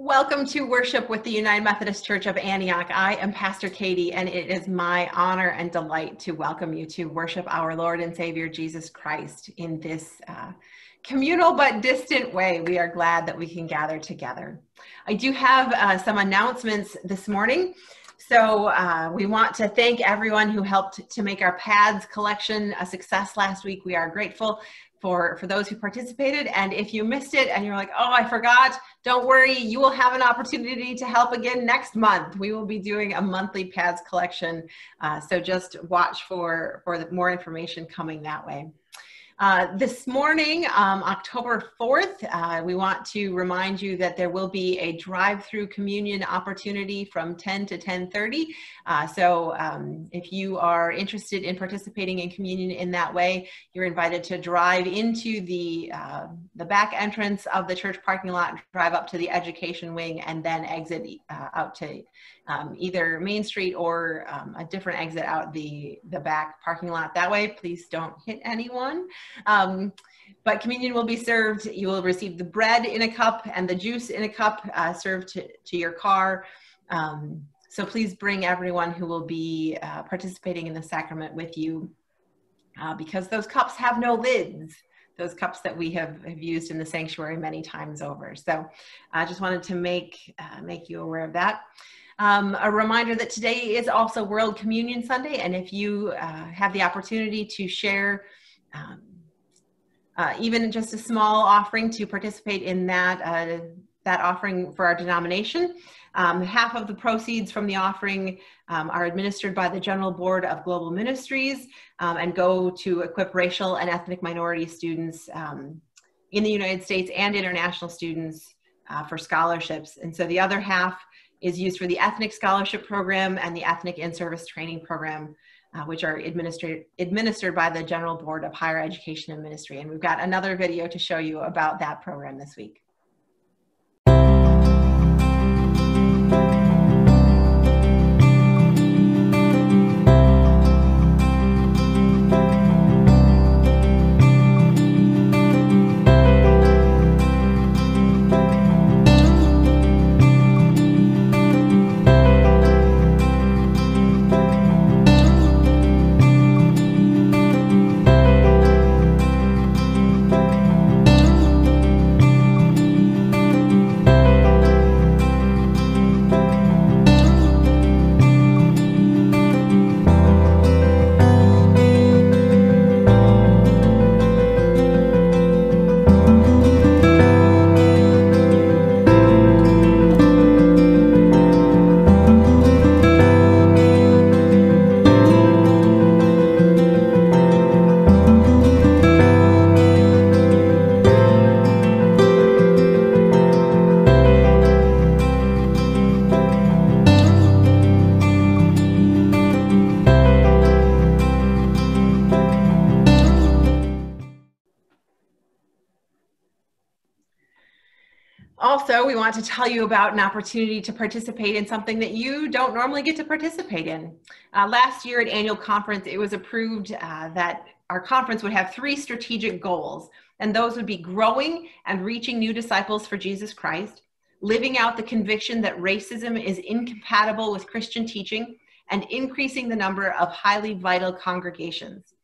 Welcome to worship with the United Methodist Church of Antioch. I am Pastor Katie, and it is my honor and delight to welcome you to worship our Lord and Savior Jesus Christ in this uh, communal but distant way. We are glad that we can gather together. I do have uh, some announcements this morning. So uh, we want to thank everyone who helped to make our pads collection a success last week. We are grateful for, for those who participated. And if you missed it and you're like, oh, I forgot, don't worry, you will have an opportunity to help again next month. We will be doing a monthly pads collection. Uh, so just watch for, for the, more information coming that way. Uh, this morning, um, October 4th, uh, we want to remind you that there will be a drive-through communion opportunity from 10 to 10.30. Uh, so um, if you are interested in participating in communion in that way, you're invited to drive into the, uh, the back entrance of the church parking lot, drive up to the education wing, and then exit uh, out to um, either Main Street or um, a different exit out the, the back parking lot that way. Please don't hit anyone. Um, but communion will be served. You will receive the bread in a cup and the juice in a cup uh, served to, to your car. Um, so please bring everyone who will be uh, participating in the sacrament with you uh, because those cups have no lids those cups that we have, have used in the sanctuary many times over. So I just wanted to make, uh, make you aware of that. Um, a reminder that today is also World Communion Sunday, and if you uh, have the opportunity to share um, uh, even just a small offering to participate in that, uh, that offering for our denomination, um, half of the proceeds from the offering um, are administered by the General Board of Global Ministries um, and go to equip racial and ethnic minority students um, in the United States and international students uh, for scholarships. And so the other half is used for the Ethnic Scholarship Program and the Ethnic In-Service Training Program, uh, which are administered, administered by the General Board of Higher Education and Ministry. And we've got another video to show you about that program this week. Want to tell you about an opportunity to participate in something that you don't normally get to participate in. Uh, last year at annual conference, it was approved uh, that our conference would have three strategic goals, and those would be growing and reaching new disciples for Jesus Christ, living out the conviction that racism is incompatible with Christian teaching, and increasing the number of highly vital congregations.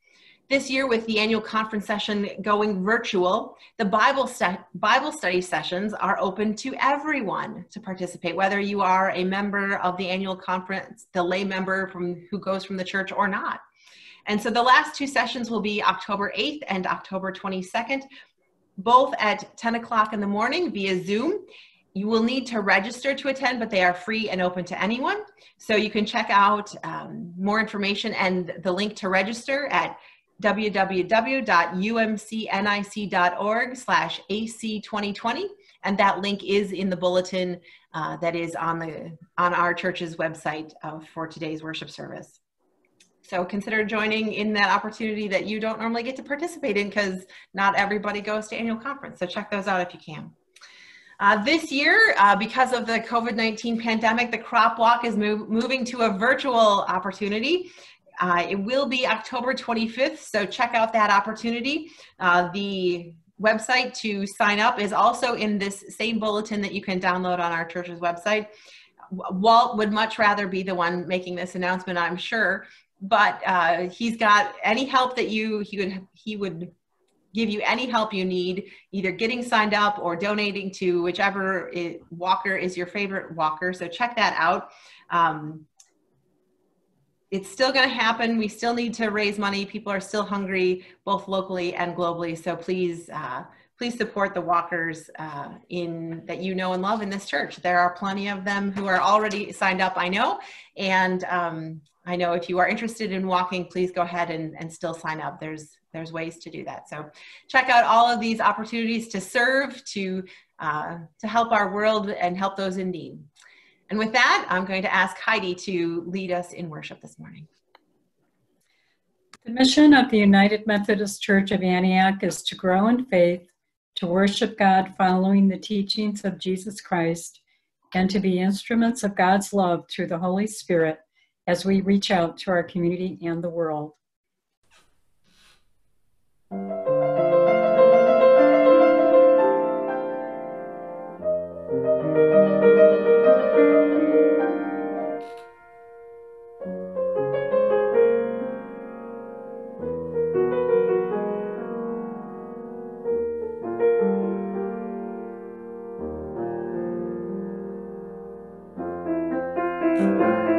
This year, with the annual conference session going virtual, the Bible, stu- Bible study sessions are open to everyone to participate, whether you are a member of the annual conference, the lay member from who goes from the church or not. And so the last two sessions will be October 8th and October 22nd, both at 10 o'clock in the morning via Zoom. You will need to register to attend, but they are free and open to anyone. So you can check out um, more information and the link to register at www.umcnic.org slash AC2020. And that link is in the bulletin uh, that is on, the, on our church's website uh, for today's worship service. So consider joining in that opportunity that you don't normally get to participate in because not everybody goes to annual conference. So check those out if you can. Uh, this year, uh, because of the COVID-19 pandemic, the crop walk is move, moving to a virtual opportunity. Uh, it will be October 25th, so check out that opportunity. Uh, the website to sign up is also in this same bulletin that you can download on our church's website. Walt would much rather be the one making this announcement, I'm sure, but uh, he's got any help that you he would he would give you any help you need, either getting signed up or donating to whichever it, walker is your favorite walker. So check that out. Um, it's still going to happen. We still need to raise money. People are still hungry, both locally and globally. So please, uh, please support the walkers uh, in that you know and love in this church. There are plenty of them who are already signed up. I know, and um, I know if you are interested in walking, please go ahead and, and still sign up. There's there's ways to do that. So check out all of these opportunities to serve, to uh, to help our world and help those in need. And with that, I'm going to ask Heidi to lead us in worship this morning. The mission of the United Methodist Church of Antioch is to grow in faith, to worship God following the teachings of Jesus Christ, and to be instruments of God's love through the Holy Spirit as we reach out to our community and the world. Opening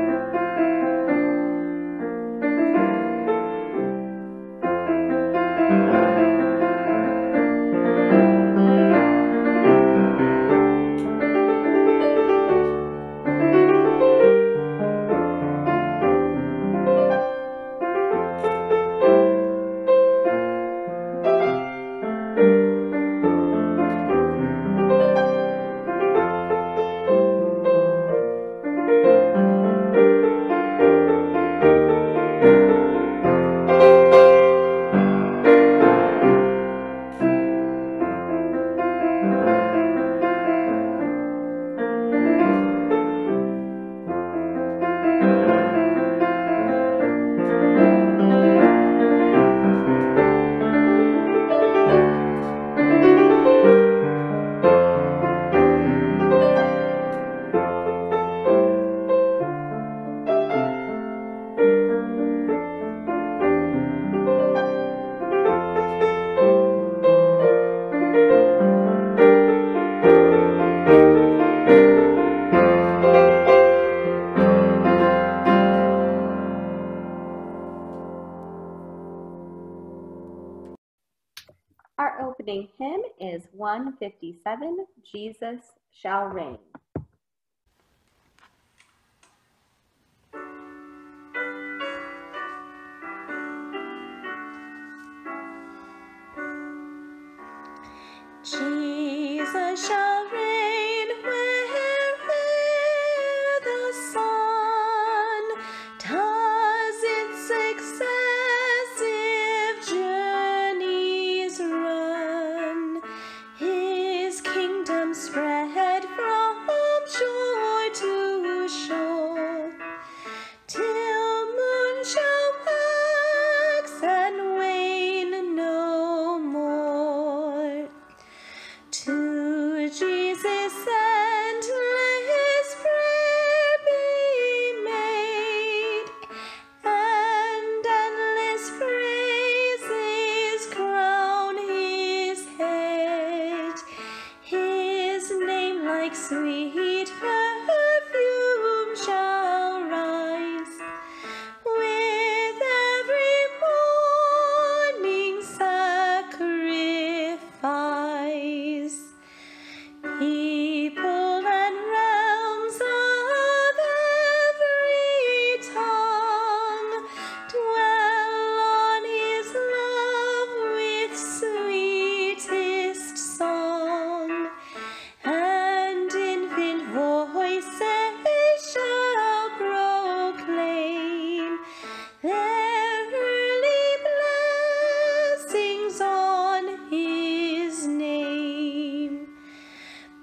Jesus Shall Reign. Jesus shall reign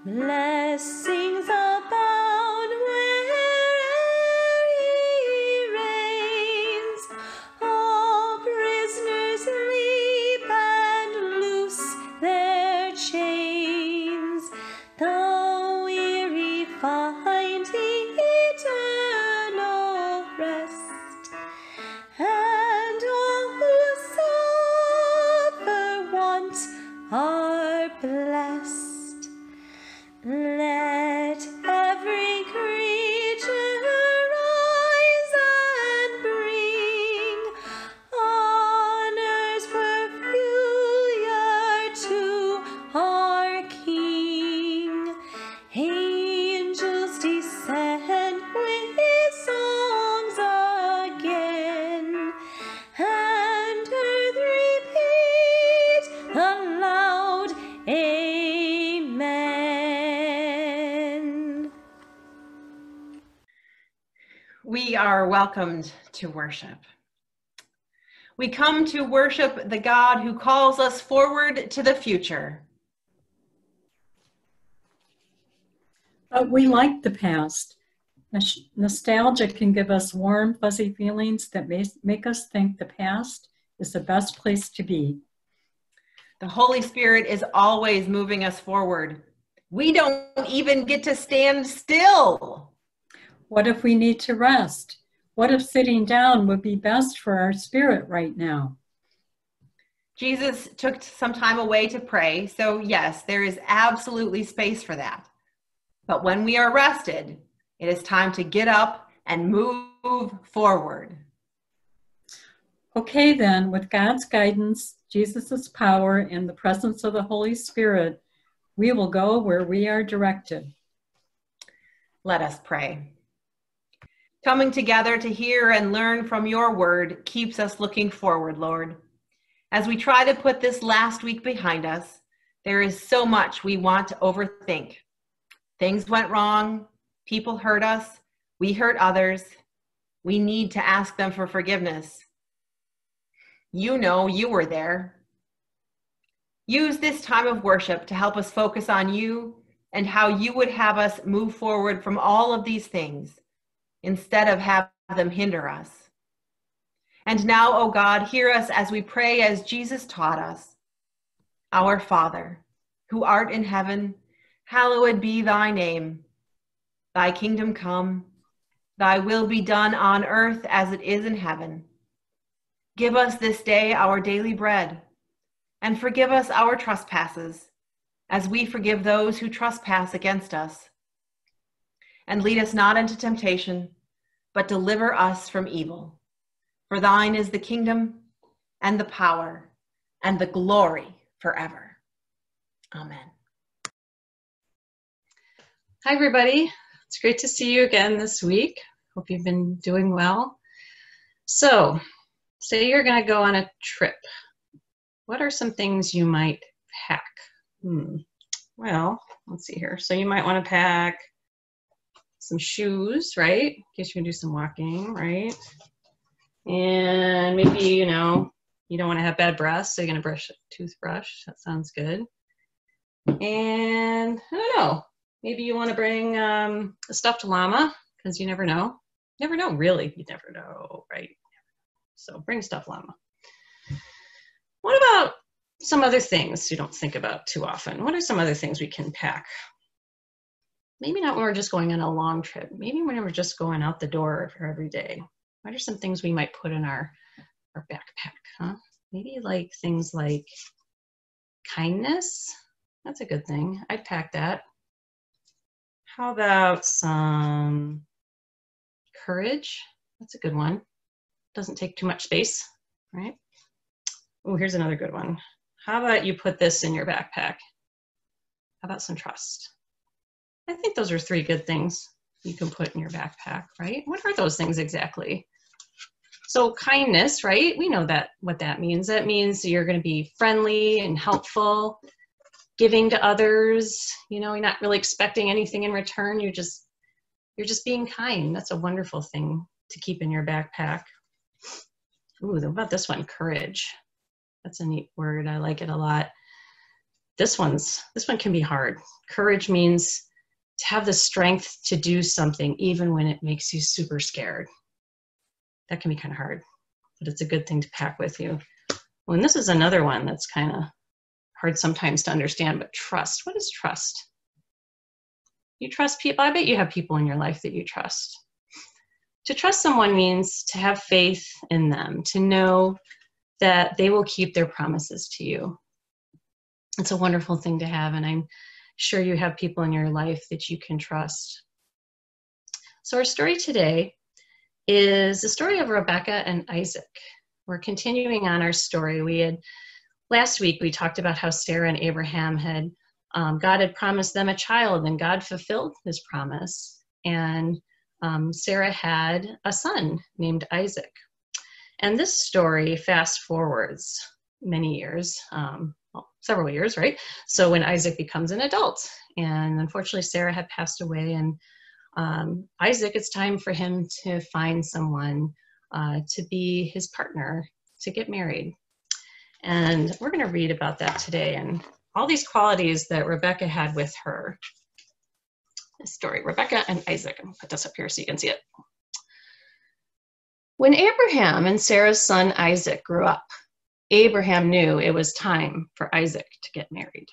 Blessings are welcomed to worship. We come to worship the God who calls us forward to the future. But we like the past. Nos- Nostalgia can give us warm, fuzzy feelings that may, make us think the past is the best place to be. The Holy Spirit is always moving us forward. We don't even get to stand still. What if we need to rest? What if sitting down would be best for our spirit right now? Jesus took some time away to pray, so yes, there is absolutely space for that. But when we are rested, it is time to get up and move forward. Okay, then, with God's guidance, Jesus' power, and the presence of the Holy Spirit, we will go where we are directed. Let us pray. Coming together to hear and learn from your word keeps us looking forward, Lord. As we try to put this last week behind us, there is so much we want to overthink. Things went wrong, people hurt us, we hurt others. We need to ask them for forgiveness. You know you were there. Use this time of worship to help us focus on you and how you would have us move forward from all of these things instead of have them hinder us. And now, O oh God, hear us as we pray as Jesus taught us. Our Father, who art in heaven, hallowed be thy name. Thy kingdom come, thy will be done on earth as it is in heaven. Give us this day our daily bread, and forgive us our trespasses, as we forgive those who trespass against us. And lead us not into temptation, but deliver us from evil. For thine is the kingdom, and the power, and the glory forever. Amen. Hi, everybody. It's great to see you again this week. Hope you've been doing well. So, say you're going to go on a trip. What are some things you might pack? Hmm. Well, let's see here. So, you might want to pack some shoes, right? In case you're to do some walking, right? And maybe, you know, you don't want to have bad breath, so you're going to brush a toothbrush. That sounds good. And I don't know, maybe you want to bring um, a stuffed llama because you never know. Never know, really. You never know, right? So bring stuffed llama. What about some other things you don't think about too often? What are some other things we can pack? Maybe not when we're just going on a long trip. Maybe when we're just going out the door for every day. What are some things we might put in our, our backpack, huh? Maybe like things like kindness. That's a good thing. I'd pack that. How about some courage? That's a good one. Doesn't take too much space, right? Oh, here's another good one. How about you put this in your backpack? How about some trust? I think those are three good things you can put in your backpack, right? What are those things exactly? So kindness, right? We know that what that means. That means you're going to be friendly and helpful giving to others you know you're not really expecting anything in return you're just you're just being kind that's a wonderful thing to keep in your backpack ooh what about this one courage that's a neat word i like it a lot this one's this one can be hard courage means to have the strength to do something even when it makes you super scared that can be kind of hard but it's a good thing to pack with you well, and this is another one that's kind of hard sometimes to understand, but trust. What is trust? You trust people. I bet you have people in your life that you trust. To trust someone means to have faith in them, to know that they will keep their promises to you. It's a wonderful thing to have, and I'm sure you have people in your life that you can trust. So, our story today is the story of Rebecca and Isaac. We're continuing on our story. We had last week we talked about how Sarah and Abraham had, um, God had promised them a child and God fulfilled his promise. And um, Sarah had a son named Isaac. And this story fast forwards many years, um, well, several years, right? So when Isaac becomes an adult, and unfortunately Sarah had passed away, and um, Isaac, it's time for him to find someone uh, to be his partner to get married. And we're going to read about that today and all these qualities that Rebecca had with her. This story Rebecca and Isaac. I'm going to put this up here so you can see it. When Abraham and Sarah's son Isaac grew up, Abraham knew it was time for Isaac to get married.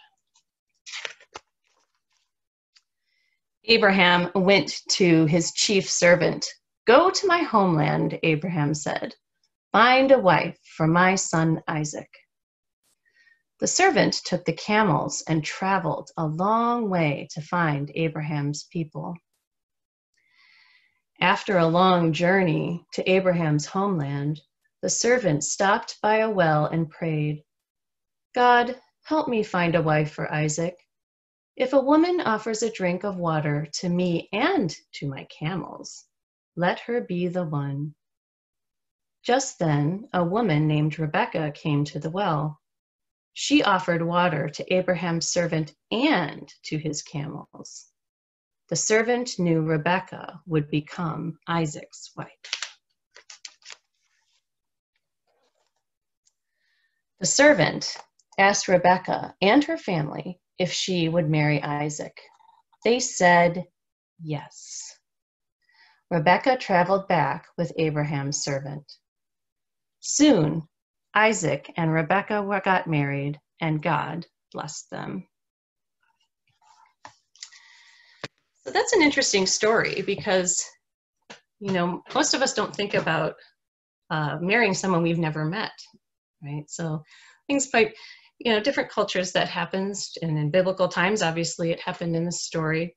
Abraham went to his chief servant. Go to my homeland, Abraham said. Find a wife for my son Isaac. The servant took the camels and traveled a long way to find Abraham's people. After a long journey to Abraham's homeland, the servant stopped by a well and prayed, God, help me find a wife for Isaac. If a woman offers a drink of water to me and to my camels, let her be the one. Just then, a woman named Rebecca came to the well. She offered water to Abraham's servant and to his camels. The servant knew Rebecca would become Isaac's wife. The servant asked Rebecca and her family if she would marry Isaac. They said yes. Rebecca traveled back with Abraham's servant. Soon, Isaac and Rebecca got married, and God blessed them. So that's an interesting story because, you know, most of us don't think about uh, marrying someone we've never met, right? So things like, you know, different cultures that happens, and in biblical times, obviously, it happened in this story.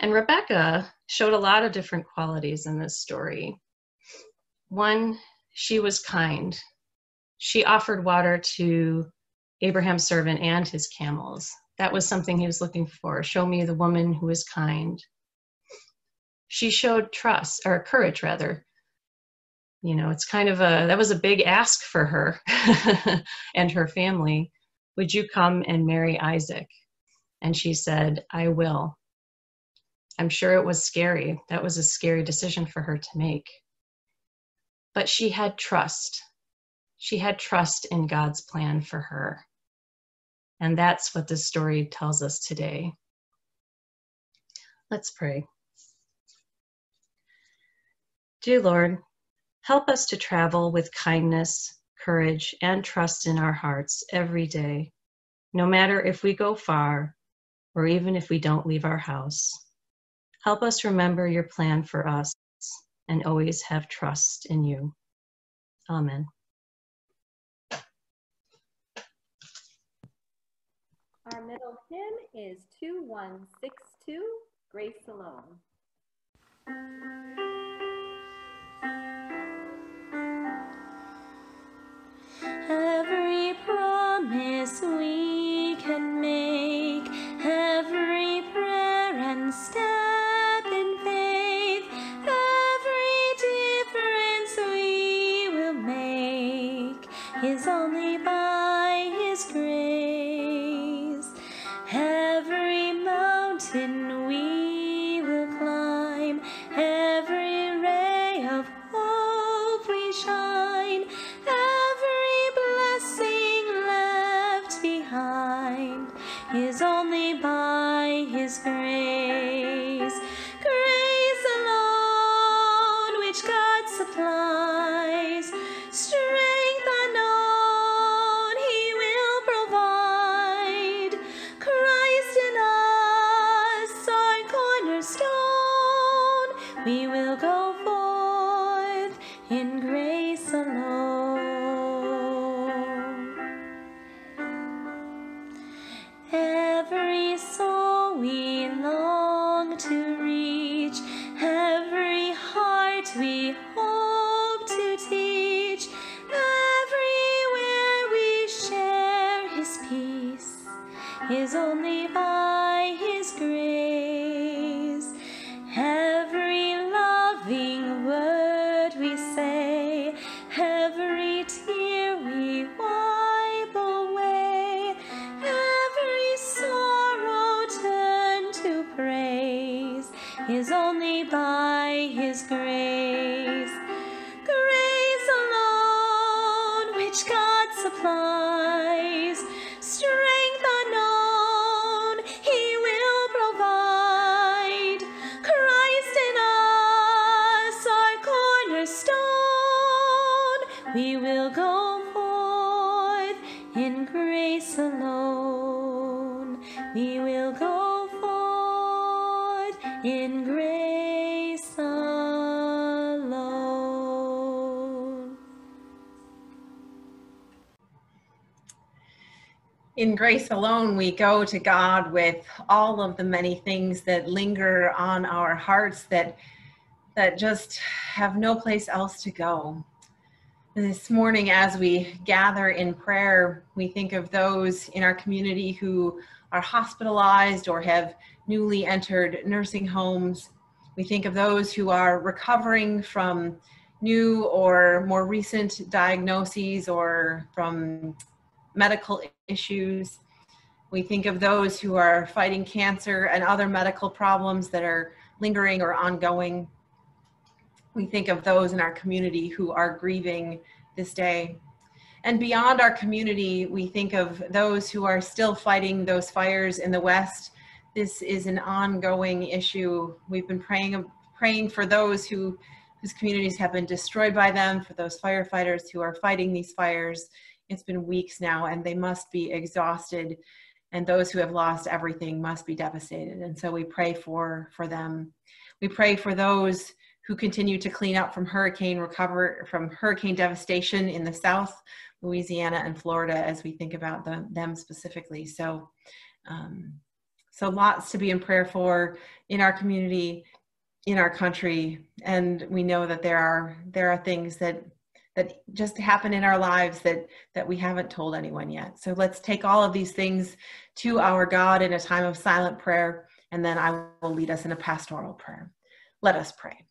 And Rebecca showed a lot of different qualities in this story. One, she was kind. She offered water to Abraham's servant and his camels. That was something he was looking for. Show me the woman who is kind. She showed trust, or courage rather. You know, it's kind of a, that was a big ask for her and her family. Would you come and marry Isaac? And she said, I will. I'm sure it was scary. That was a scary decision for her to make. But she had trust. She had trust in God's plan for her. And that's what this story tells us today. Let's pray. Dear Lord, help us to travel with kindness, courage, and trust in our hearts every day, no matter if we go far or even if we don't leave our house. Help us remember your plan for us and always have trust in you. Amen. Our middle hymn is 2162, Grace Alone. Every promise we can make, In grace alone, we go to God with all of the many things that linger on our hearts that that just have no place else to go. This morning, as we gather in prayer, we think of those in our community who are hospitalized or have newly entered nursing homes. We think of those who are recovering from new or more recent diagnoses or from medical issues. We think of those who are fighting cancer and other medical problems that are lingering or ongoing. We think of those in our community who are grieving this day. And beyond our community, we think of those who are still fighting those fires in the West. This is an ongoing issue. We've been praying, praying for those who, whose communities have been destroyed by them, for those firefighters who are fighting these fires. It's been weeks now, and they must be exhausted. And those who have lost everything must be devastated. And so we pray for, for them. We pray for those who continue to clean up from hurricane recover from hurricane devastation in the south louisiana and florida as we think about the, them specifically so um, so lots to be in prayer for in our community in our country and we know that there are there are things that that just happen in our lives that that we haven't told anyone yet. So let's take all of these things to our god in a time of silent prayer and then i will lead us in a pastoral prayer. Let us pray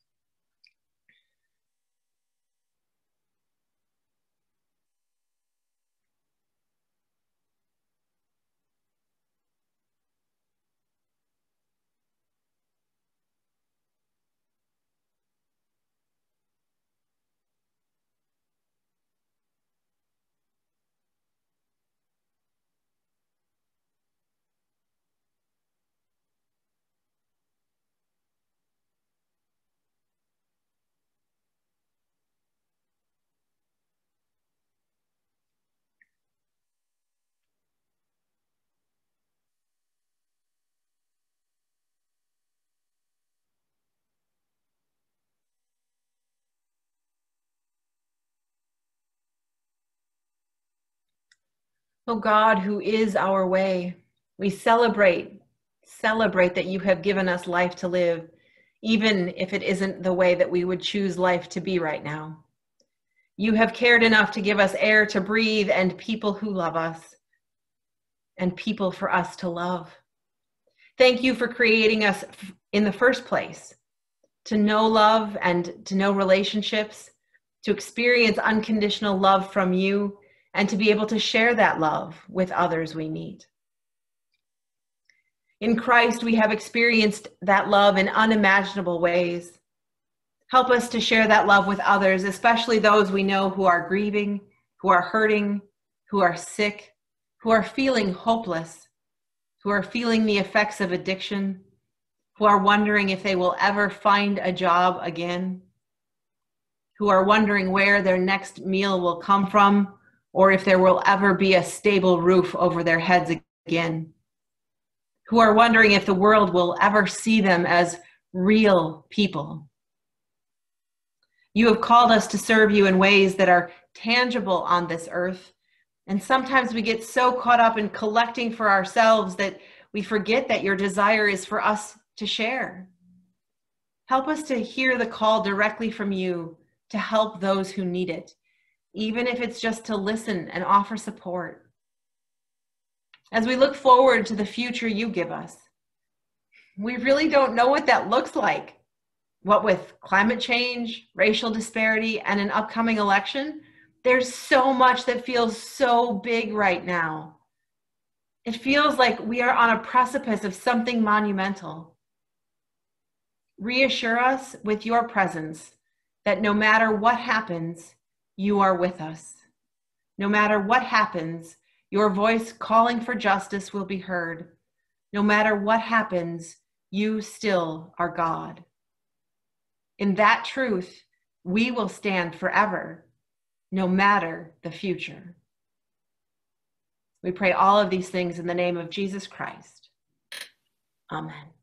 Oh God, who is our way, we celebrate, celebrate that you have given us life to live, even if it isn't the way that we would choose life to be right now. You have cared enough to give us air to breathe and people who love us, and people for us to love. Thank you for creating us in the first place to know love and to know relationships, to experience unconditional love from you and to be able to share that love with others we meet. In Christ, we have experienced that love in unimaginable ways. Help us to share that love with others, especially those we know who are grieving, who are hurting, who are sick, who are feeling hopeless, who are feeling the effects of addiction, who are wondering if they will ever find a job again, who are wondering where their next meal will come from or if there will ever be a stable roof over their heads again, who are wondering if the world will ever see them as real people. You have called us to serve you in ways that are tangible on this earth. And sometimes we get so caught up in collecting for ourselves that we forget that your desire is for us to share. Help us to hear the call directly from you to help those who need it even if it's just to listen and offer support. As we look forward to the future you give us, we really don't know what that looks like. What with climate change, racial disparity, and an upcoming election, there's so much that feels so big right now. It feels like we are on a precipice of something monumental. reassure us with your presence that no matter what happens, you are with us. No matter what happens, your voice calling for justice will be heard. No matter what happens, you still are God. In that truth, we will stand forever, no matter the future. We pray all of these things in the name of Jesus Christ. Amen.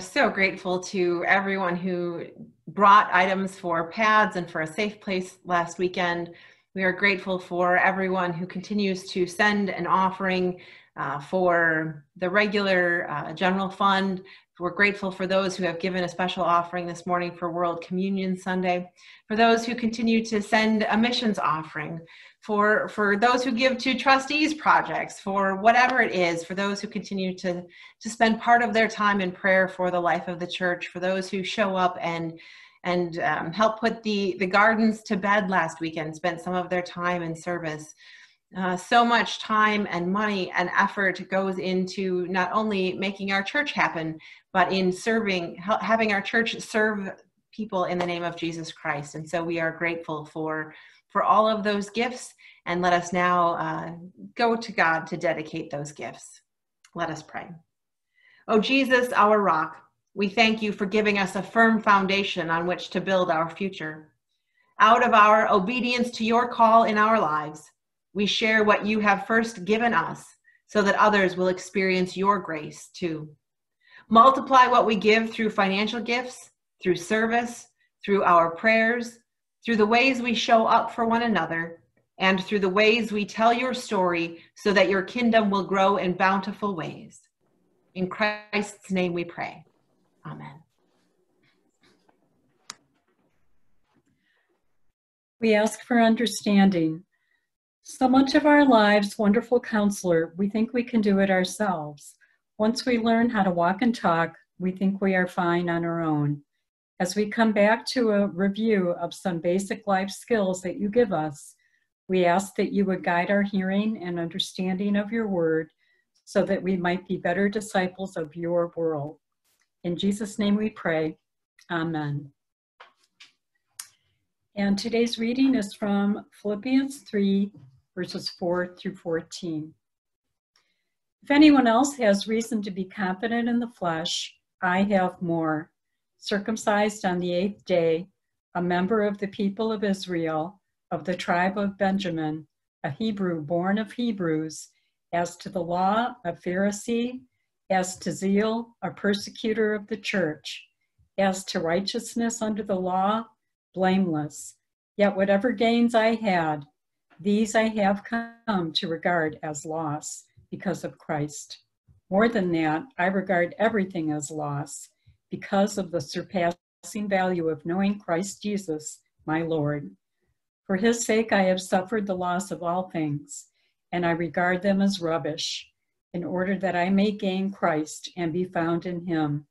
So grateful to everyone who brought items for pads and for a safe place last weekend. We are grateful for everyone who continues to send an offering uh, for the regular uh, general fund. We're grateful for those who have given a special offering this morning for World Communion Sunday, for those who continue to send a missions offering for for those who give to trustees projects for whatever it is for those who continue to to spend part of their time in prayer for the life of the church for those who show up and and um, help put the the gardens to bed last weekend spent some of their time in service Uh, so much time and money and effort goes into not only making our church happen, but in serving, having our church serve people in the name of Jesus Christ. And so we are grateful for for all of those gifts. And let us now uh, go to God to dedicate those gifts. Let us pray. Oh, Jesus, our rock, we thank you for giving us a firm foundation on which to build our future. Out of our obedience to your call in our lives, we share what you have first given us so that others will experience your grace too. Multiply what we give through financial gifts, through service, through our prayers, through the ways we show up for one another, and through the ways we tell your story so that your kingdom will grow in bountiful ways. In Christ's name we pray. Amen. We ask for understanding. So much of our lives, wonderful counselor, we think we can do it ourselves. Once we learn how to walk and talk, we think we are fine on our own. As we come back to a review of some basic life skills that you give us, we ask that you would guide our hearing and understanding of your word so that we might be better disciples of your world. In Jesus' name we pray. Amen. And today's reading is from Philippians 3, verses 4 through 14. If anyone else has reason to be confident in the flesh, I have more circumcised on the eighth day, a member of the people of Israel, of the tribe of Benjamin, a Hebrew born of Hebrews, as to the law, a Pharisee, as to zeal, a persecutor of the church, as to righteousness under the law, blameless. Yet whatever gains I had, these I have come to regard as loss because of Christ. More than that, I regard everything as loss because of the surpassing value of knowing Christ Jesus, my Lord. For his sake, I have suffered the loss of all things, and I regard them as rubbish, in order that I may gain Christ and be found in him,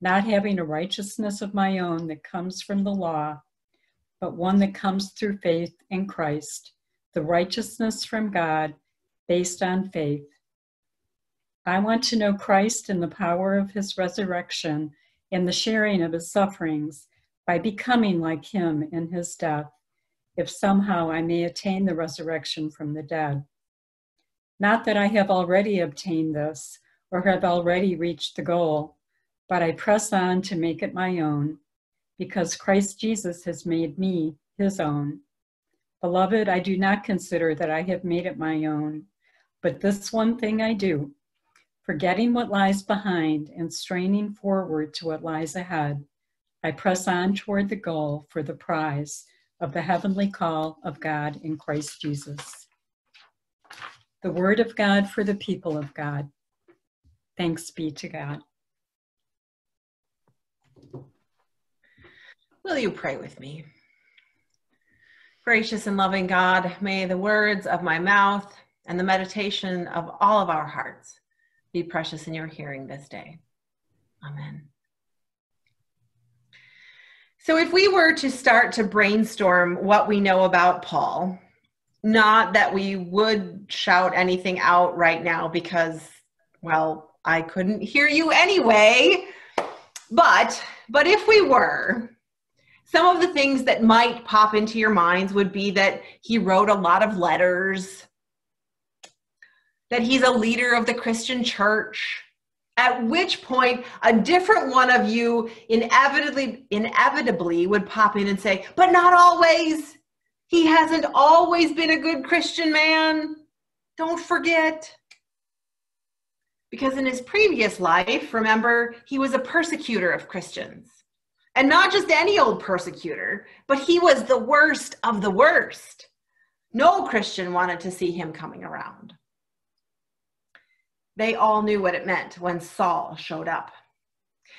not having a righteousness of my own that comes from the law, but one that comes through faith in Christ, the righteousness from God based on faith I want to know Christ and the power of his resurrection and the sharing of his sufferings by becoming like him in his death, if somehow I may attain the resurrection from the dead. Not that I have already obtained this or have already reached the goal, but I press on to make it my own, because Christ Jesus has made me his own. Beloved, I do not consider that I have made it my own, but this one thing I do Forgetting what lies behind and straining forward to what lies ahead, I press on toward the goal for the prize of the heavenly call of God in Christ Jesus. The word of God for the people of God. Thanks be to God. Will you pray with me? Gracious and loving God, may the words of my mouth and the meditation of all of our hearts be precious in your hearing this day. Amen. So, if we were to start to brainstorm what we know about Paul, not that we would shout anything out right now because, well, I couldn't hear you anyway. But, but if we were, some of the things that might pop into your minds would be that he wrote a lot of letters, that he's a leader of the Christian church. At which point, a different one of you inevitably, inevitably would pop in and say, But not always. He hasn't always been a good Christian man. Don't forget. Because in his previous life, remember, he was a persecutor of Christians. And not just any old persecutor, but he was the worst of the worst. No Christian wanted to see him coming around they all knew what it meant when Saul showed up.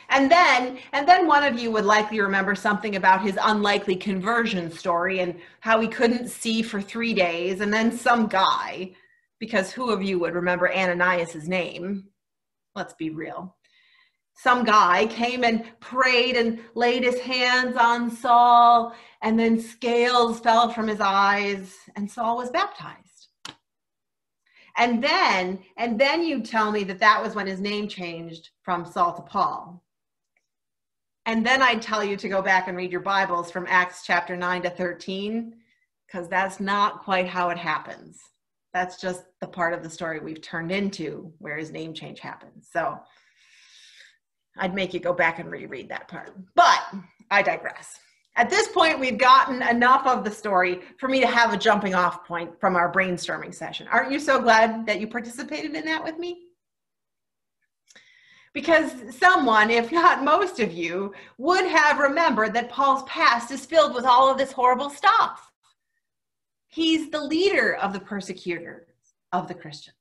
And then, and then one of you would likely remember something about his unlikely conversion story and how he couldn't see for three days. And then some guy, because who of you would remember Ananias's name? Let's be real. Some guy came and prayed and laid his hands on Saul, and then scales fell from his eyes, and Saul was baptized. And then, and then you tell me that that was when his name changed from Saul to Paul. And then I'd tell you to go back and read your Bibles from Acts chapter 9 to 13, because that's not quite how it happens. That's just the part of the story we've turned into where his name change happens. So I'd make you go back and reread that part. But I digress. At this point, we've gotten enough of the story for me to have a jumping off point from our brainstorming session. Aren't you so glad that you participated in that with me? Because someone, if not most of you, would have remembered that Paul's past is filled with all of this horrible stuff. He's the leader of the persecutors of the Christians.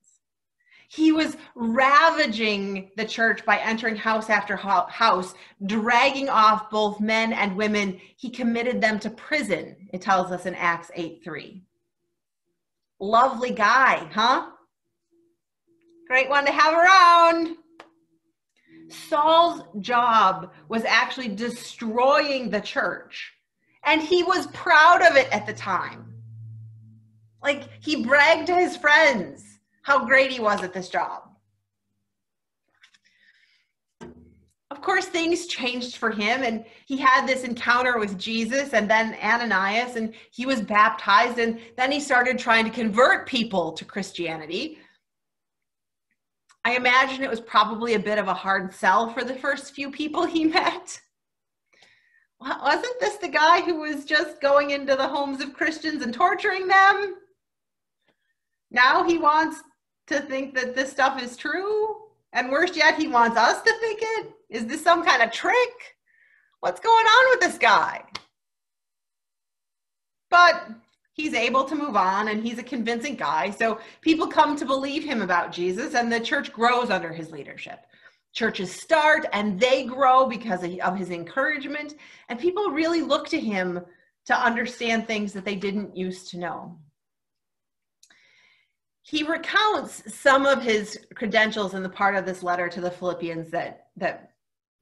He was ravaging the church by entering house after house, dragging off both men and women. He committed them to prison, it tells us in Acts 8 3. Lovely guy, huh? Great one to have around. Saul's job was actually destroying the church, and he was proud of it at the time. Like, he bragged to his friends how great he was at this job. Of course, things changed for him, and he had this encounter with Jesus and then Ananias, and he was baptized, and then he started trying to convert people to Christianity. I imagine it was probably a bit of a hard sell for the first few people he met. Wasn't this the guy who was just going into the homes of Christians and torturing them? Now he wants to think that this stuff is true? And worse yet, he wants us to think it? Is this some kind of trick? What's going on with this guy? But he's able to move on and he's a convincing guy. So people come to believe him about Jesus and the church grows under his leadership. Churches start and they grow because of his encouragement, and people really look to him to understand things that they didn't used to know he recounts some of his credentials in the part of this letter to the Philippians that, that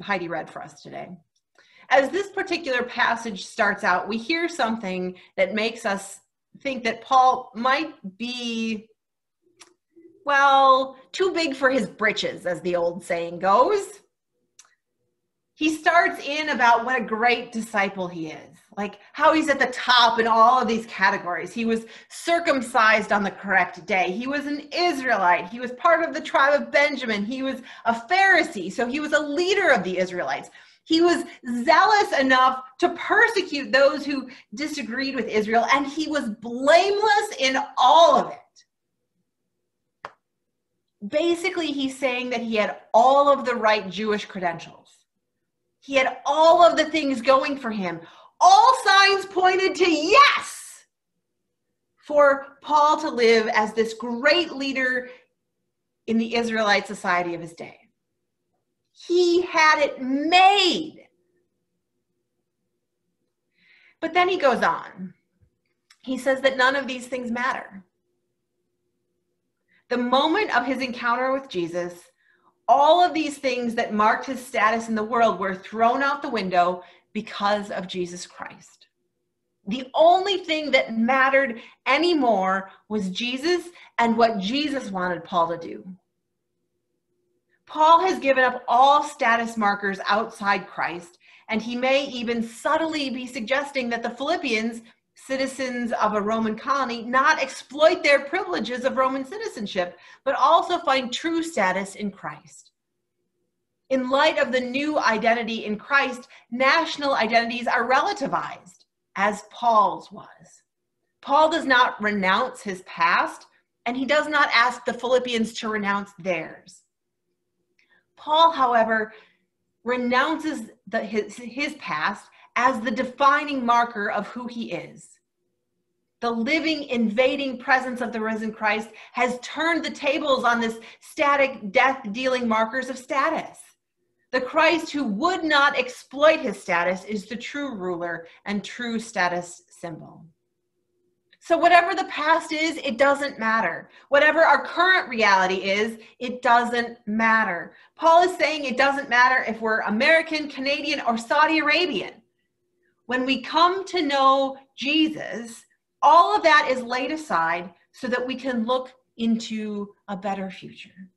Heidi read for us today. As this particular passage starts out, we hear something that makes us think that Paul might be, well, too big for his britches, as the old saying goes he starts in about what a great disciple he is, like how he's at the top in all of these categories. He was circumcised on the correct day. He was an Israelite. He was part of the tribe of Benjamin. He was a Pharisee, so he was a leader of the Israelites. He was zealous enough to persecute those who disagreed with Israel, and he was blameless in all of it. Basically, he's saying that he had all of the right Jewish credentials he had all of the things going for him. All signs pointed to yes for Paul to live as this great leader in the Israelite society of his day. He had it made. But then he goes on. He says that none of these things matter. The moment of his encounter with Jesus all of these things that marked his status in the world were thrown out the window because of Jesus Christ. The only thing that mattered anymore was Jesus and what Jesus wanted Paul to do. Paul has given up all status markers outside Christ, and he may even subtly be suggesting that the Philippians citizens of a Roman colony not exploit their privileges of Roman citizenship, but also find true status in Christ. In light of the new identity in Christ, national identities are relativized, as Paul's was. Paul does not renounce his past, and he does not ask the Philippians to renounce theirs. Paul, however, renounces the, his, his past as the defining marker of who he is. The living, invading presence of the risen Christ has turned the tables on this static, death dealing markers of status. The Christ who would not exploit his status is the true ruler and true status symbol. So, whatever the past is, it doesn't matter. Whatever our current reality is, it doesn't matter. Paul is saying it doesn't matter if we're American, Canadian, or Saudi Arabian when we come to know Jesus, all of that is laid aside so that we can look into a better future.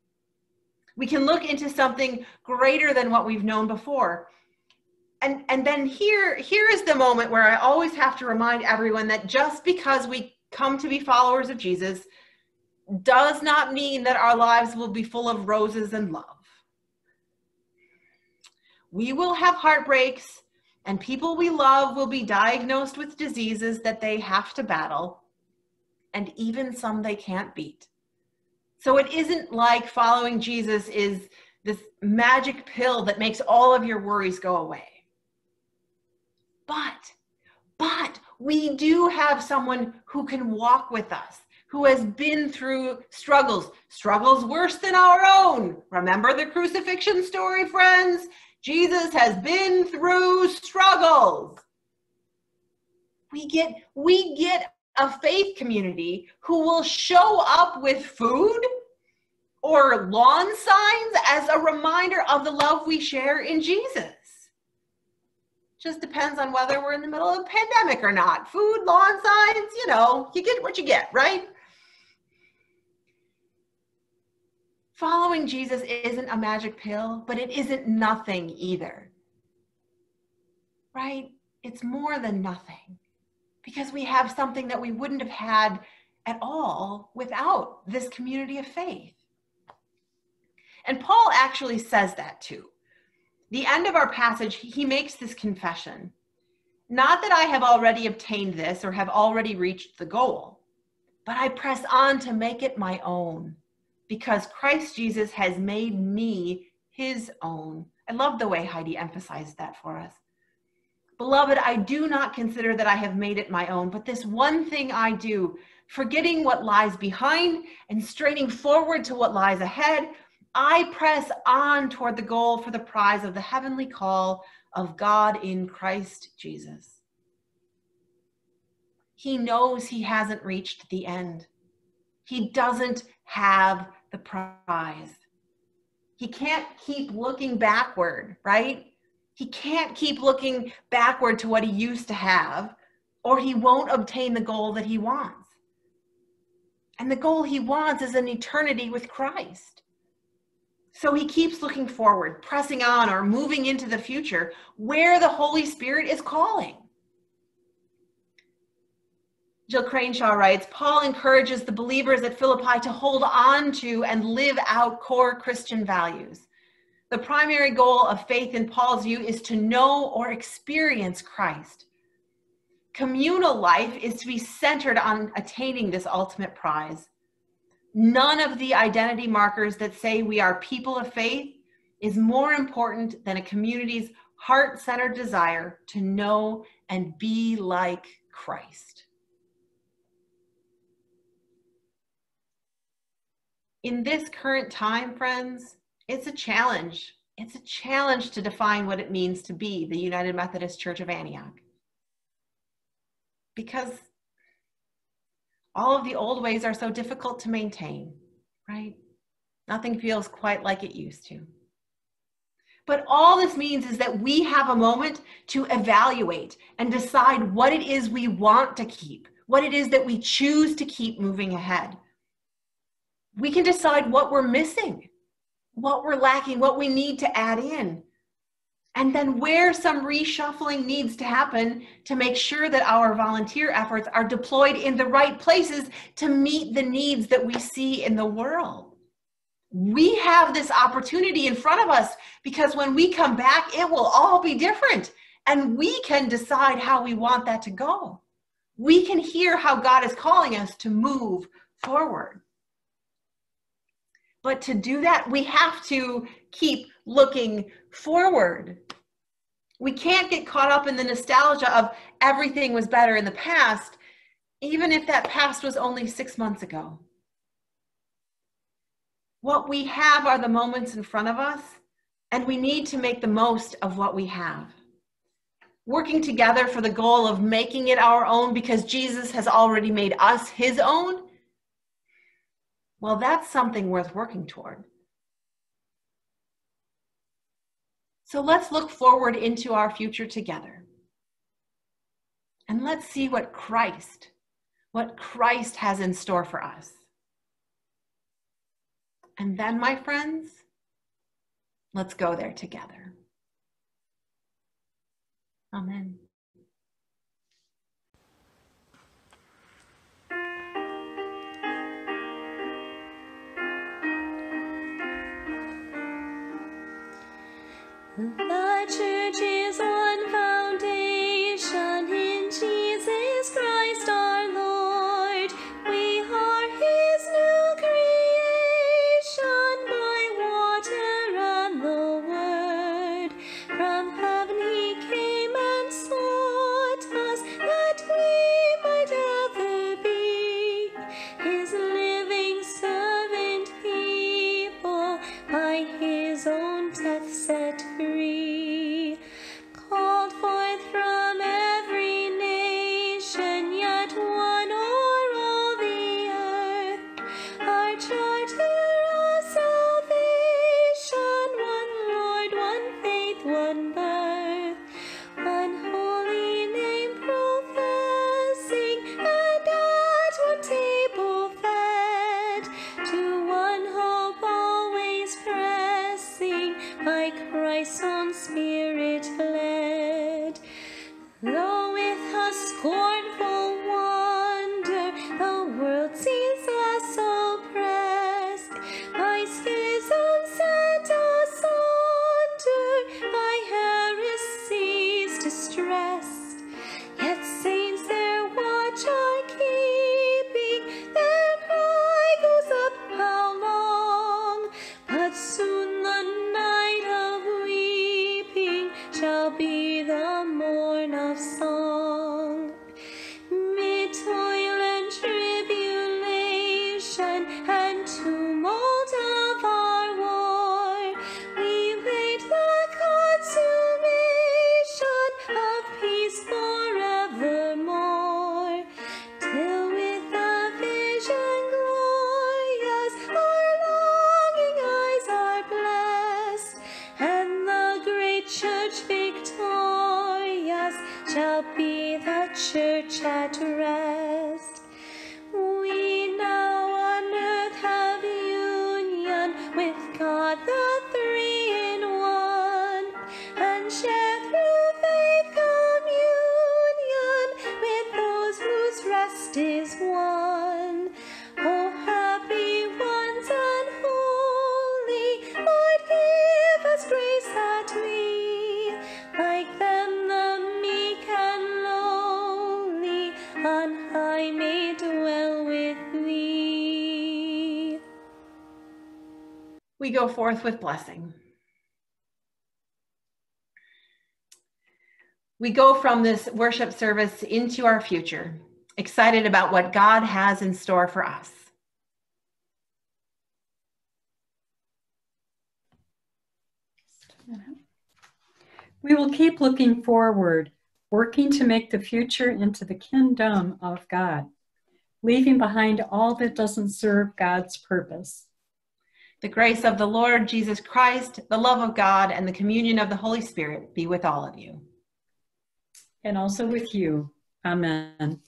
We can look into something greater than what we've known before. And, and then here, here is the moment where I always have to remind everyone that just because we come to be followers of Jesus does not mean that our lives will be full of roses and love. We will have heartbreaks, and people we love will be diagnosed with diseases that they have to battle, and even some they can't beat. So it isn't like following Jesus is this magic pill that makes all of your worries go away. But, but we do have someone who can walk with us, who has been through struggles, struggles worse than our own. Remember the crucifixion story, friends? Jesus has been through struggles. We get we get a faith community who will show up with food or lawn signs as a reminder of the love we share in Jesus. Just depends on whether we're in the middle of a pandemic or not. Food, lawn signs, you know, you get what you get, right? Following Jesus isn't a magic pill, but it isn't nothing either. Right? It's more than nothing because we have something that we wouldn't have had at all without this community of faith. And Paul actually says that too. The end of our passage, he makes this confession Not that I have already obtained this or have already reached the goal, but I press on to make it my own because Christ Jesus has made me his own. I love the way Heidi emphasized that for us. Beloved, I do not consider that I have made it my own, but this one thing I do, forgetting what lies behind and straining forward to what lies ahead, I press on toward the goal for the prize of the heavenly call of God in Christ Jesus. He knows he hasn't reached the end. He doesn't have the prize. He can't keep looking backward, right? He can't keep looking backward to what he used to have, or he won't obtain the goal that he wants. And the goal he wants is an eternity with Christ. So he keeps looking forward, pressing on, or moving into the future where the Holy Spirit is calling. Jill Crainshaw writes Paul encourages the believers at Philippi to hold on to and live out core Christian values. The primary goal of faith in Paul's view is to know or experience Christ. Communal life is to be centered on attaining this ultimate prize. None of the identity markers that say we are people of faith is more important than a community's heart centered desire to know and be like Christ. in this current time, friends, it's a challenge. It's a challenge to define what it means to be the United Methodist Church of Antioch. Because all of the old ways are so difficult to maintain, right? Nothing feels quite like it used to. But all this means is that we have a moment to evaluate and decide what it is we want to keep, what it is that we choose to keep moving ahead we can decide what we're missing, what we're lacking, what we need to add in. And then where some reshuffling needs to happen to make sure that our volunteer efforts are deployed in the right places to meet the needs that we see in the world. We have this opportunity in front of us because when we come back, it will all be different. And we can decide how we want that to go. We can hear how God is calling us to move forward. But to do that, we have to keep looking forward. We can't get caught up in the nostalgia of everything was better in the past, even if that past was only six months ago. What we have are the moments in front of us, and we need to make the most of what we have. Working together for the goal of making it our own because Jesus has already made us his own well, that's something worth working toward. So let's look forward into our future together. And let's see what Christ, what Christ has in store for us. And then, my friends, let's go there together. Amen. love. we go forth with blessing. We go from this worship service into our future, excited about what God has in store for us. We will keep looking forward, working to make the future into the kingdom of God, leaving behind all that doesn't serve God's purpose. The grace of the Lord Jesus Christ, the love of God, and the communion of the Holy Spirit be with all of you. And also with you. Amen.